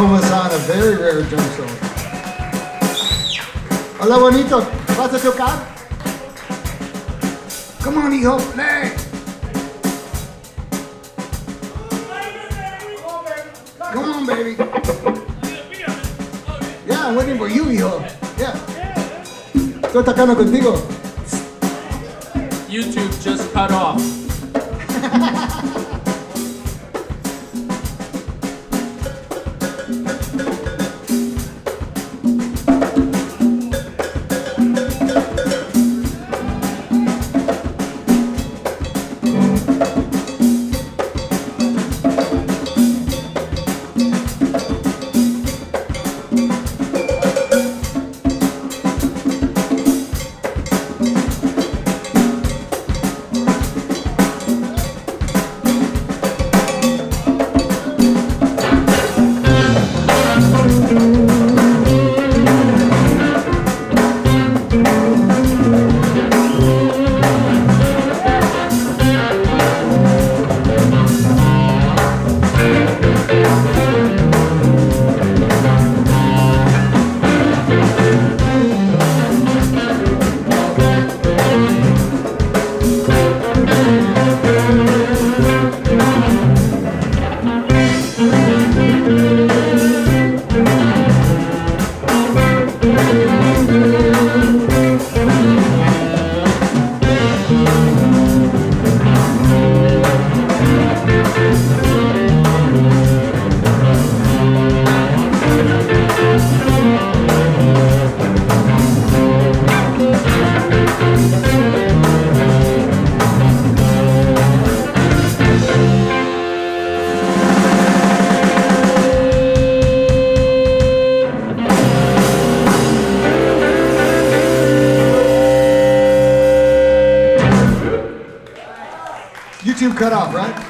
Put McComas on a very rare drum solo. Hola, bonito. ¿Vas a tocar? Come on, hijo, play. Come on, baby. Yeah, I'm waiting for you, hijo. Yeah. Estoy tocando contigo. YouTube just cut off. Cut off, right?